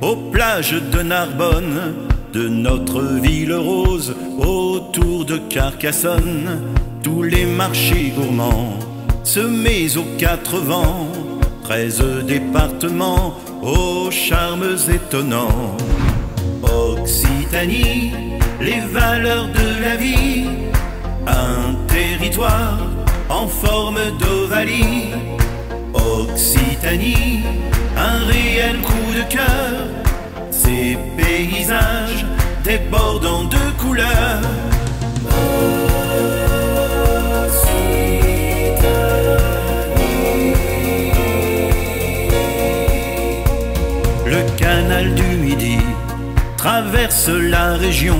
Aux plages de Narbonne, de notre ville rose, autour de Carcassonne, tous les marchés gourmands, semés aux quatre vents, treize départements, aux charmes étonnants. Occitanie, les valeurs de la vie, un territoire en forme d'ovalie. Occitanie, un débordant de couleurs. Le canal du Midi traverse la région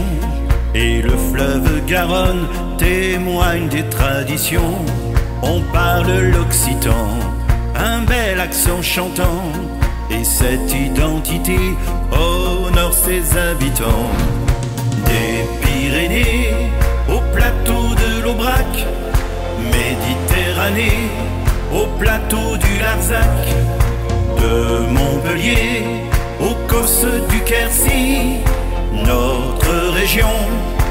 et le fleuve Garonne témoigne des traditions. On parle l'occitan, un bel accent chantant, et cette identité ses habitants. Des Pyrénées au plateau de l'Aubrac, Méditerranée au plateau du Larzac, de Montpellier au Cos du Quercy, notre région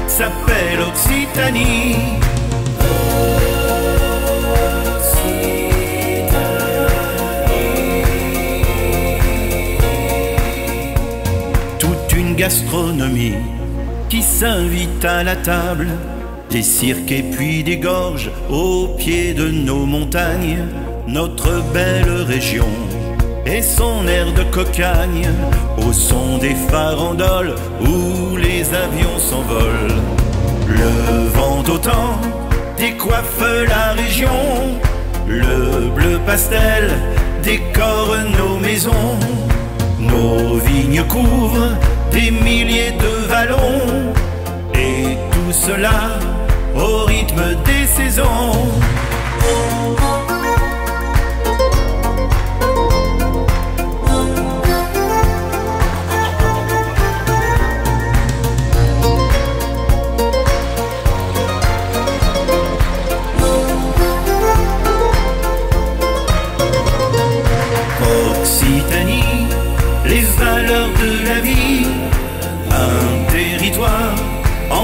s'appelle Occitanie. Une gastronomie qui s'invite à la table, des cirques et puis des gorges au pied de nos montagnes, notre belle région et son air de cocagne au son des farandoles où les avions s'envolent. Le vent d'autant décoiffe la région, le bleu pastel décore nos maisons, nos vignes couvrent des milliers de vallons, et tout cela au rythme des saisons.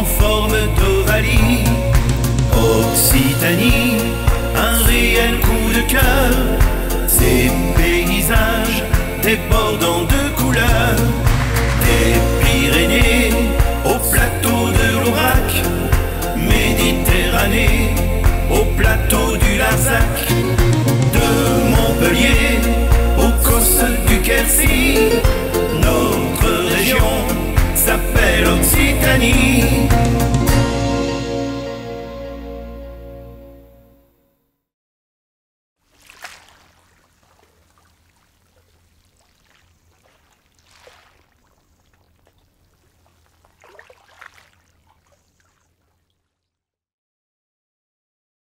En forme d'ovalie. Occitanie, un réel coup de cœur, notre région s'appelle Occitanie.